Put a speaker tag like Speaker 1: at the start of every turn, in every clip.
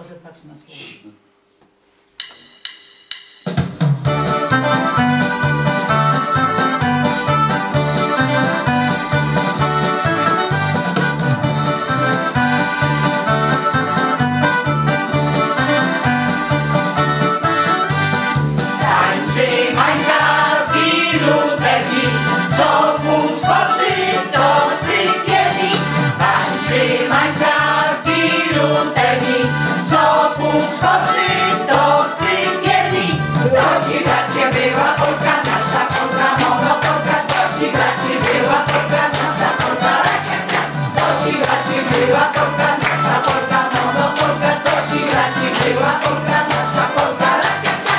Speaker 1: Proszę patrz na słowo.
Speaker 2: była nasza, Olka monokolka, to ci braci była nasza, Olka rakieta, to ci braci była Olka nasza, Olka monokolka, to ci była nasza, Olka rakieta.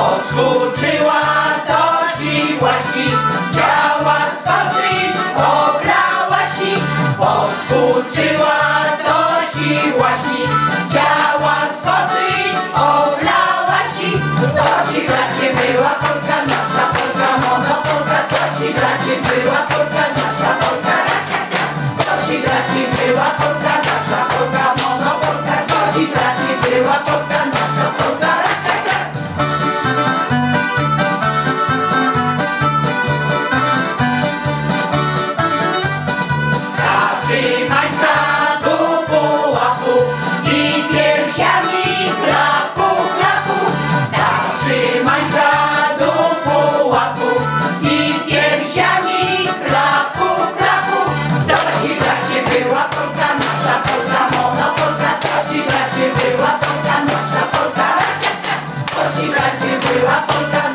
Speaker 2: Odskoczyła chciała skoczyć, oblała się. podskoczyć oblała ci. To ci bracie była Polka, nasza Polka, moja Polka, to ci bracie była Polka. já te deu a.